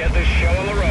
Get this show on the road.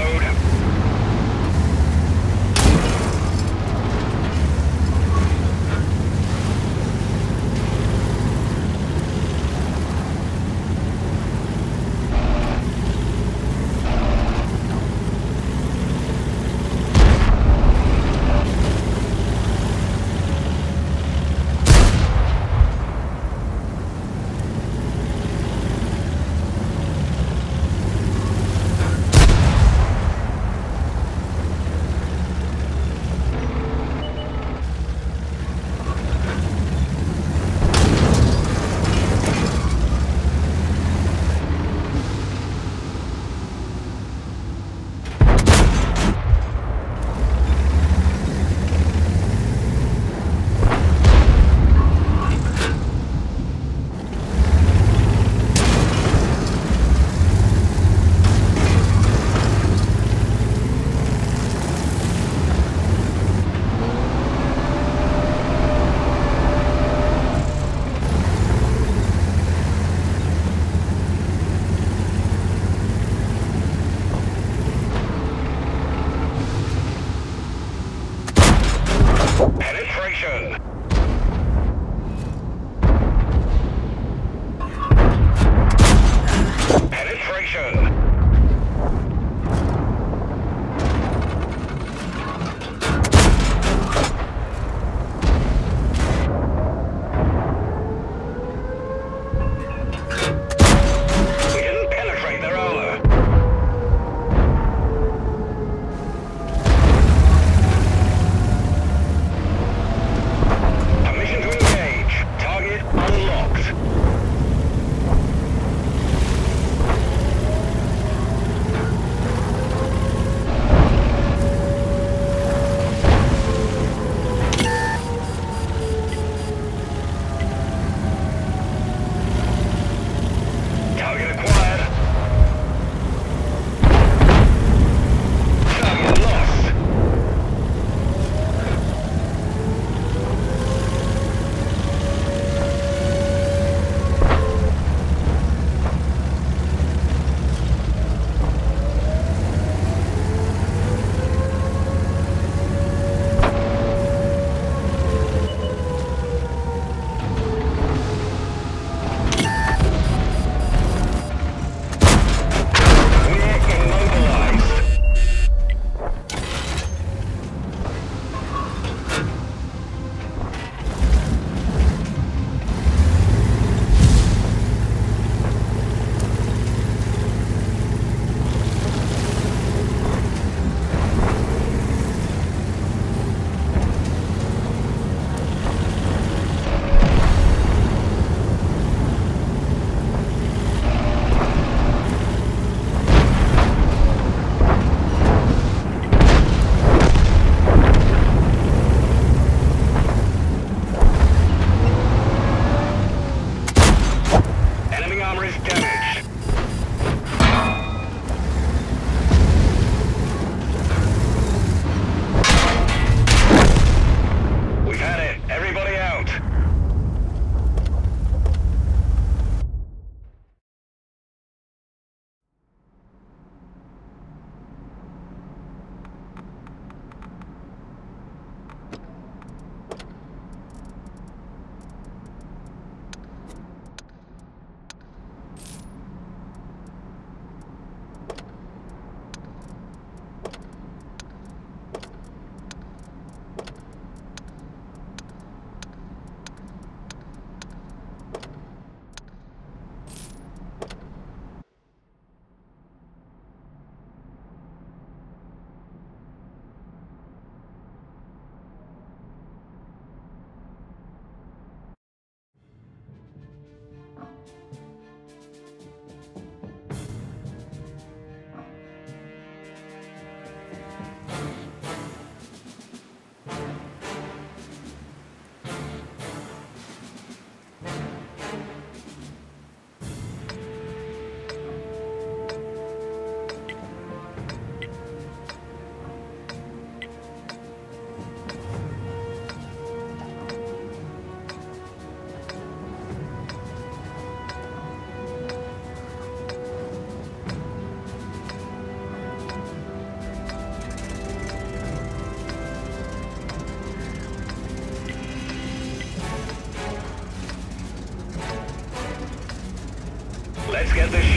together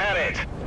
Had it.